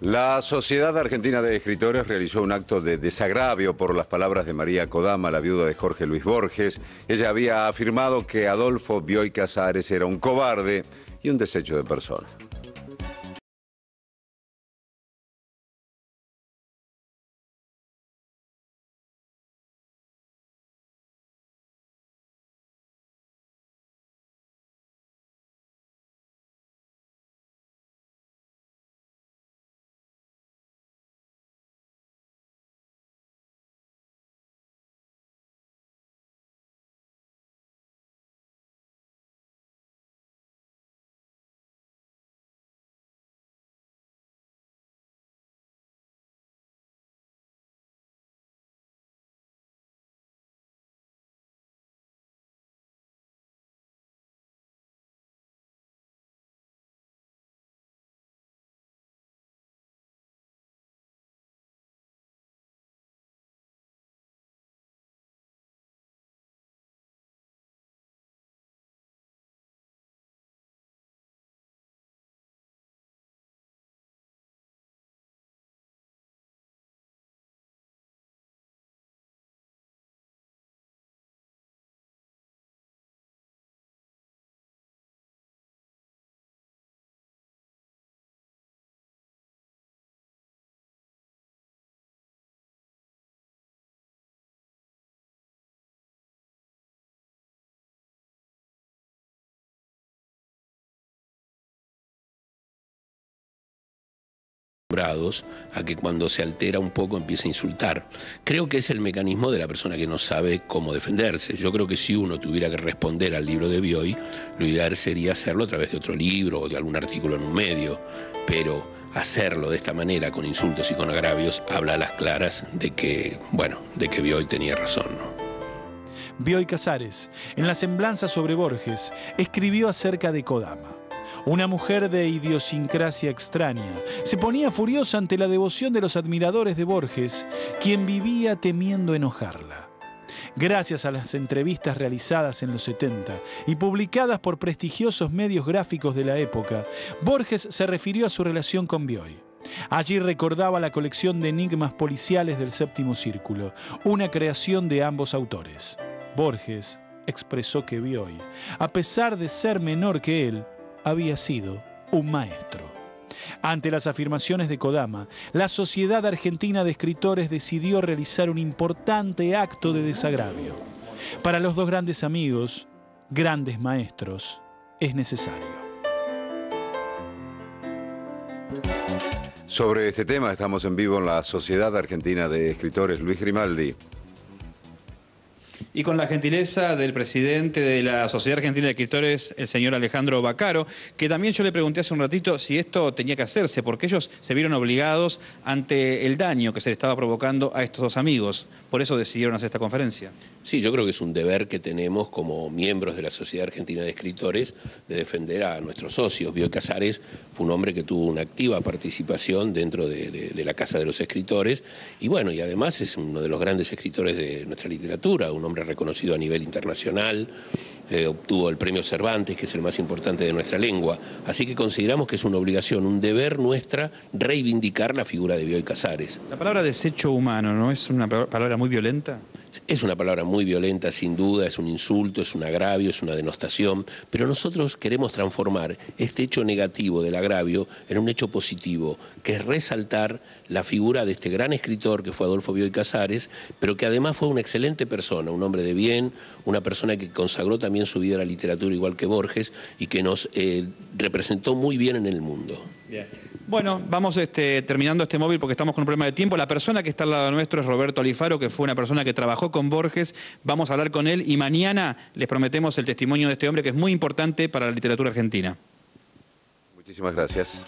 La Sociedad Argentina de Escritores realizó un acto de desagravio por las palabras de María Kodama, la viuda de Jorge Luis Borges. Ella había afirmado que Adolfo Bioy Casares era un cobarde y un desecho de persona. A que cuando se altera un poco empiece a insultar. Creo que es el mecanismo de la persona que no sabe cómo defenderse. Yo creo que si uno tuviera que responder al libro de Bioy, lo ideal sería hacerlo a través de otro libro o de algún artículo en un medio, pero hacerlo de esta manera, con insultos y con agravios, habla a las claras de que, bueno, de que Bioy tenía razón. Bioy Casares, en la semblanza sobre Borges, escribió acerca de Kodama una mujer de idiosincrasia extraña, se ponía furiosa ante la devoción de los admiradores de Borges, quien vivía temiendo enojarla. Gracias a las entrevistas realizadas en los 70 y publicadas por prestigiosos medios gráficos de la época, Borges se refirió a su relación con Bioy. Allí recordaba la colección de enigmas policiales del séptimo círculo, una creación de ambos autores. Borges expresó que Bioy, a pesar de ser menor que él, había sido un maestro. Ante las afirmaciones de Kodama, la Sociedad Argentina de Escritores decidió realizar un importante acto de desagravio. Para los dos grandes amigos, grandes maestros, es necesario. Sobre este tema estamos en vivo en la Sociedad Argentina de Escritores. Luis Grimaldi. Y con la gentileza del presidente de la Sociedad Argentina de Escritores, el señor Alejandro Bacaro, que también yo le pregunté hace un ratito si esto tenía que hacerse, porque ellos se vieron obligados ante el daño que se le estaba provocando a estos dos amigos. Por eso decidieron hacer esta conferencia. Sí, yo creo que es un deber que tenemos como miembros de la Sociedad Argentina de Escritores de defender a nuestros socios. Bioy Casares fue un hombre que tuvo una activa participación dentro de, de la Casa de los Escritores y bueno, y además es uno de los grandes escritores de nuestra literatura, un hombre reconocido a nivel internacional, eh, obtuvo el premio Cervantes, que es el más importante de nuestra lengua. Así que consideramos que es una obligación, un deber nuestra reivindicar la figura de Bioy Casares. La palabra desecho humano, ¿no es una palabra muy violenta? Es una palabra muy violenta, sin duda, es un insulto, es un agravio, es una denostación, pero nosotros queremos transformar este hecho negativo del agravio en un hecho positivo, que es resaltar la figura de este gran escritor que fue Adolfo Bioy Casares, pero que además fue una excelente persona, un hombre de bien, una persona que consagró también su vida a la literatura igual que Borges y que nos eh, representó muy bien en el mundo. Bueno, vamos este, terminando este móvil porque estamos con un problema de tiempo. La persona que está al lado nuestro es Roberto Alifaro, que fue una persona que trabajó con Borges. Vamos a hablar con él y mañana les prometemos el testimonio de este hombre que es muy importante para la literatura argentina. Muchísimas gracias.